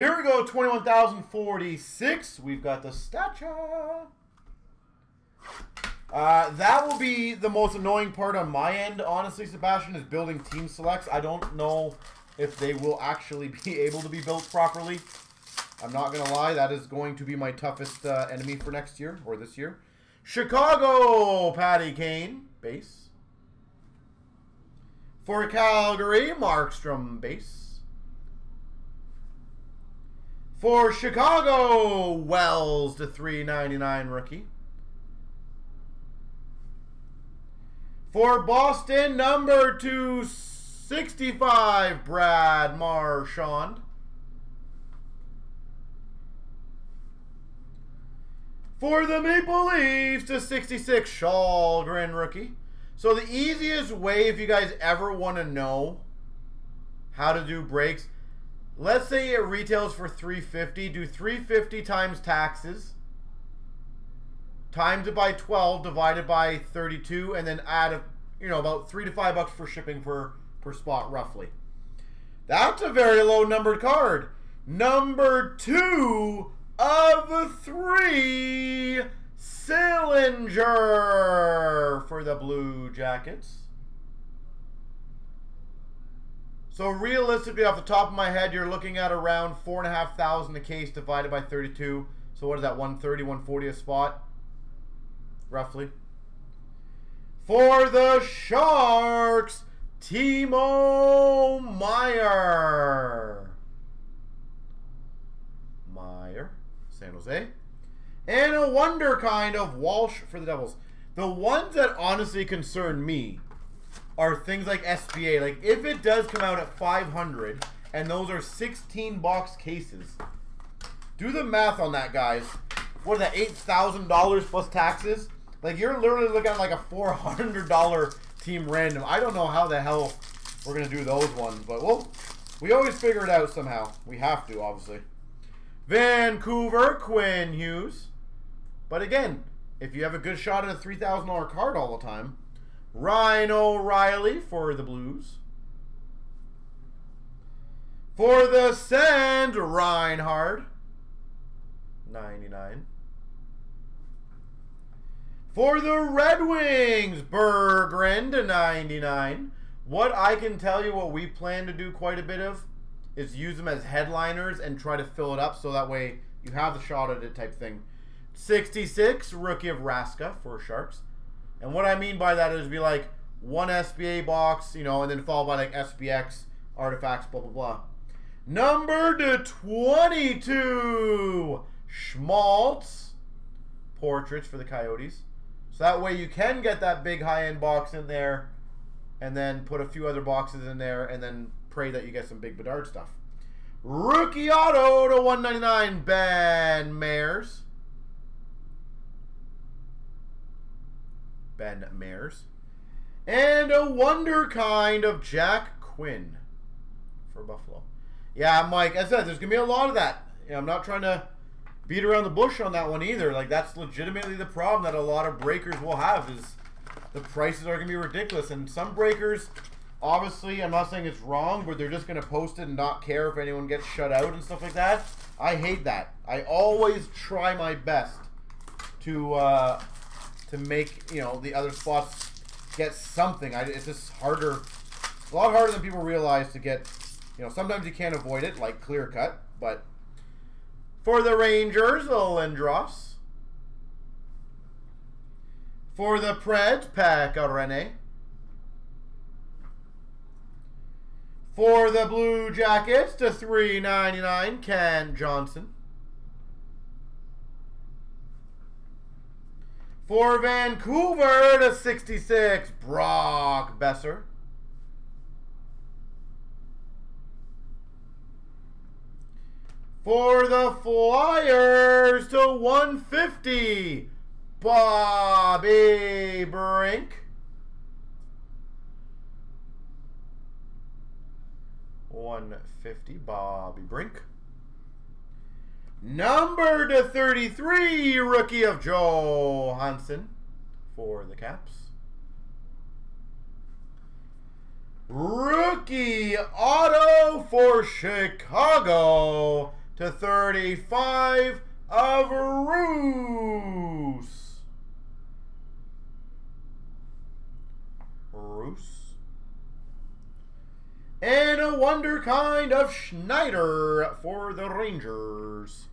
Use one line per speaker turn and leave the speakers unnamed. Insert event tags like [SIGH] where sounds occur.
Here we go, 21,046. We've got the Stature. Uh, that will be the most annoying part on my end, honestly, Sebastian, is building team selects. I don't know if they will actually [LAUGHS] be able to be built properly. I'm not going to lie, that is going to be my toughest uh, enemy for next year, or this year. Chicago, Patty Kane, base. For Calgary, Markstrom, base. For Chicago, Wells to 399 rookie. For Boston, number 265, Brad Marchand. For the Maple Leafs to 66, Kallgren rookie. So the easiest way, if you guys ever want to know how to do breaks, Let's say it retails for 350. Do 350 times taxes. Times it by 12 divided by 32 and then add a, you know about 3 to 5 bucks for shipping per per spot roughly. That's a very low numbered card. Number 2 of 3 Sillinger for the Blue Jackets. So realistically, off the top of my head, you're looking at around four and a half thousand a case divided by 32. So what is that? 130, 140 a spot, roughly. For the Sharks, Timo Meyer. Meier, San Jose. And a wonder kind of Walsh for the Devils. The ones that honestly concern me are things like SPA. Like if it does come out at 500 and those are 16 box cases, do the math on that, guys. What is that, $8,000 plus taxes? Like you're literally looking at like a $400 team random. I don't know how the hell we're going to do those ones, but well, we always figure it out somehow. We have to, obviously. Vancouver, Quinn Hughes. But again, if you have a good shot at a $3,000 card all the time, Ryan O'Reilly for the Blues. For the Send, Reinhard. 99. For the Red Wings, Berggren to 99. What I can tell you what we plan to do quite a bit of is use them as headliners and try to fill it up so that way you have the shot at it type thing. 66, rookie of Raska for Sharks. And what I mean by that is be like one SPA box, you know, and then followed by like SPX, artifacts, blah, blah, blah. Number to 22, Schmaltz. Portraits for the Coyotes. So that way you can get that big high-end box in there and then put a few other boxes in there and then pray that you get some big Bedard stuff. Rookie auto to 199, Ben Meyers. Ben Meyers. And a wonder kind of Jack Quinn for Buffalo. Yeah, Mike, as I said, there's going to be a lot of that. You know, I'm not trying to beat around the bush on that one either. Like, that's legitimately the problem that a lot of breakers will have is the prices are going to be ridiculous. And some breakers, obviously, I'm not saying it's wrong, but they're just going to post it and not care if anyone gets shut out and stuff like that. I hate that. I always try my best to uh, to make you know the other spots get something. I, it's just harder, a lot harder than people realize to get. You know, sometimes you can't avoid it, like clear cut, but for the Rangers, Lindros. For the Preds, Pekka Rinne. For the Blue Jackets, to 3.99, Kent Johnson. For Vancouver to 66, Brock Boeser. For the Flyers to 150, Bobby Brink. One fifty, Bobby Brink. Number to 33, rookie of Johansson for the Caps. Rookie auto for Chicago to 35 of Roos. Roos. And a wonder kind of Schneider for the Rangers.